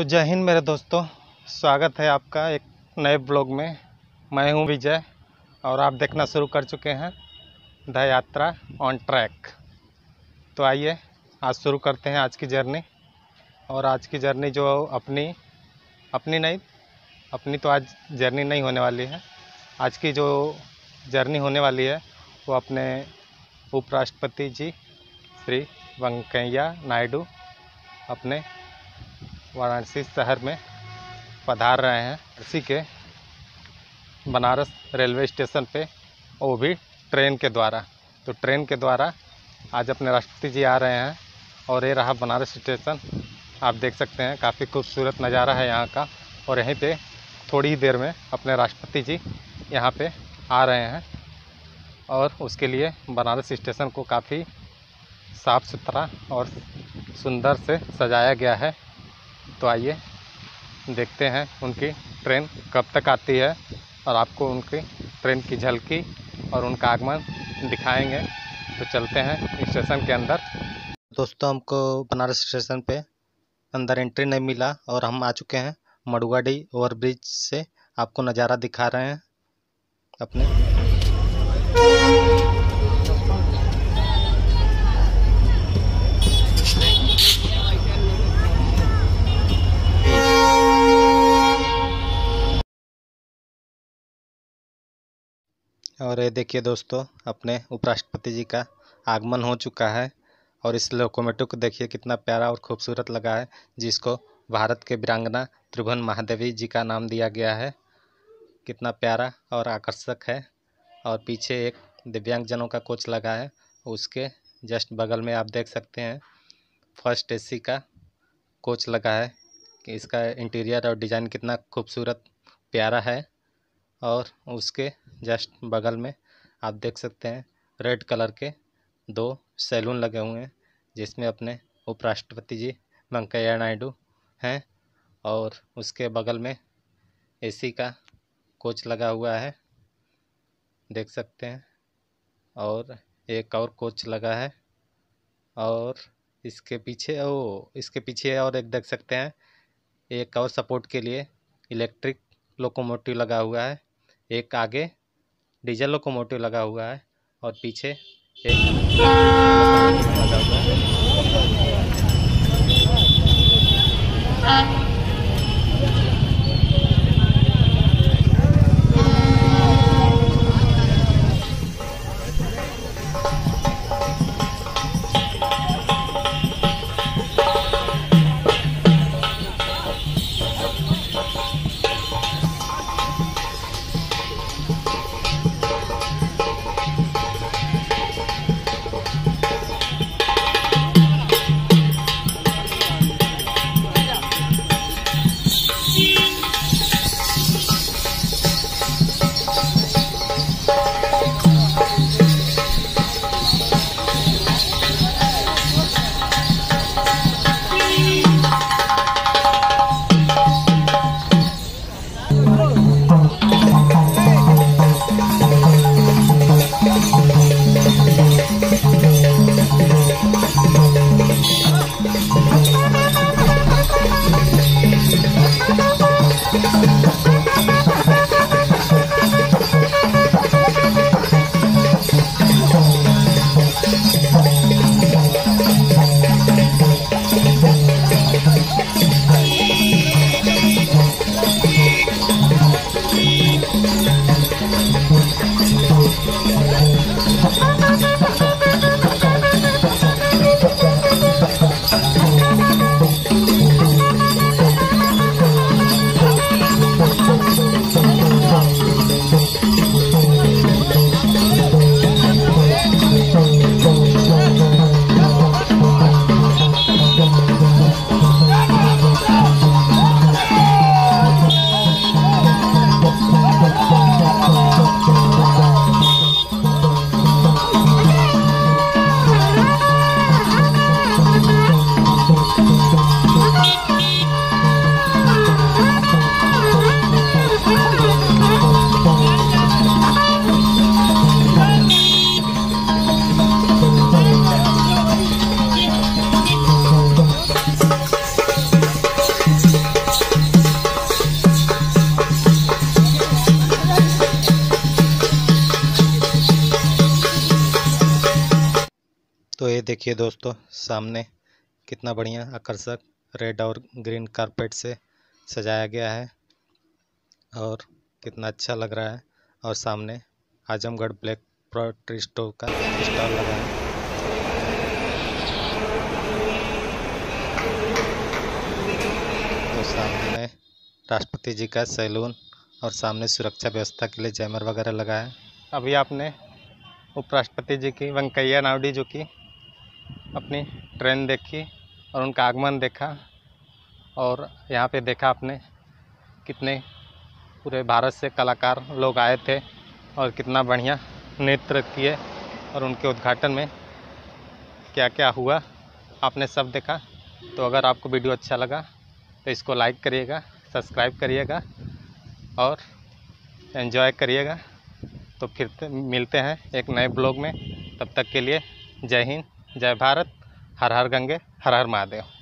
तो जय हिंद मेरे दोस्तों। स्वागत है आपका एक नए ब्लॉग में। मैं हूँ विजय और आप देखना शुरू कर चुके हैं द यात्रा ऑन ट्रैक तो आइए, आज शुरू करते हैं आज की जर्नी। और आज की जर्नी जो अपनी अपनी नहीं, अपनी तो आज जर्नी नहीं होने वाली है। आज की जो जर्नी होने वाली है, वो अपने उपराष्ट्रपति जी, श्री वेंकैया नायडू अपने वाराणसी शहर में पधार रहे हैं। इसी के बनारस रेलवे स्टेशन पे वो भी ट्रेन के द्वारा। तो ट्रेन के द्वारा आज अपने राष्ट्रपति जी आ रहे हैं और ये रहा बनारस स्टेशन। आप देख सकते हैं, काफ़ी खूबसूरत नज़ारा है यहाँ का। और यहीं पे थोड़ी ही देर में अपने राष्ट्रपति जी यहाँ पे आ रहे हैं और उसके लिए बनारस स्टेशन को काफ़ी साफ़ सुथरा और सुंदर से सजाया गया है। तो आइए, देखते हैं उनकी ट्रेन कब तक आती है और आपको उनकी ट्रेन की झलकी और उनका आगमन दिखाएँगे। तो चलते हैं स्टेशन के अंदर। दोस्तों, हमको बनारस स्टेशन पे अंदर एंट्री नहीं मिला और हम आ चुके हैं मड़ुआडी ओवरब्रिज से। आपको नज़ारा दिखा रहे हैं अपने। और ये देखिए दोस्तों, अपने उपराष्ट्रपति जी का आगमन हो चुका है और इस लोकोमेटिव को देखिए कितना प्यारा और खूबसूरत लगा है, जिसको भारत के वीरांगना त्रिभुवन महादेवी जी का नाम दिया गया है। कितना प्यारा और आकर्षक है और पीछे एक दिव्यांगजनों का कोच लगा है, उसके जस्ट बगल में आप देख सकते हैं, फ़र्स्ट एसी का कोच लगा है इसका इंटीरियर और डिज़ाइन कितना खूबसूरत, प्यारा है। और उसके जस्ट बगल में आप देख सकते हैं, रेड कलर के दो सैलून लगे हुए हैं, जिसमें अपने उपराष्ट्रपति जी वेंकैया नायडू हैं और उसके बगल में एसी का कोच लगा हुआ है, देख सकते हैं, और एक और कोच लगा है, और इसके पीछे, ओ, इसके पीछे और एक देख सकते हैं, एक और सपोर्ट के लिए इलेक्ट्रिक लोकोमोटिव लगा हुआ है एक आगे डीजल लोकोमोटिव लगा हुआ है और पीछे एक लगा हुआ है Ha ha! देखिए दोस्तों, सामने कितना बढ़िया आकर्षक रेड और ग्रीन कारपेट से सजाया गया है और कितना अच्छा लग रहा है। और सामने आजमगढ़ ब्लैक प्रोट्री स्टोव का स्टॉल लगा है। तो सामने राष्ट्रपति जी का सैलून और सामने सुरक्षा व्यवस्था के लिए जैमर वगैरह लगा है। अभी आपने उपराष्ट्रपति जी की, वेंकैया नायडू जो की अपनी ट्रेन देखी और उनका आगमन देखा और यहाँ पे देखा आपने कितने पूरे भारत से कलाकार लोग आए थे और कितना बढ़िया नृत्य किए और उनके उद्घाटन में क्या क्या हुआ, आपने सब देखा। तो अगर आपको वीडियो अच्छा लगा तो इसको लाइक करिएगा, सब्सक्राइब करिएगा और एंजॉय करिएगा। तो फिर मिलते हैं एक नए ब्लॉग में। तब तक के लिए जय हिंद। जय भारत हर हर गंगे हर हर महादेव।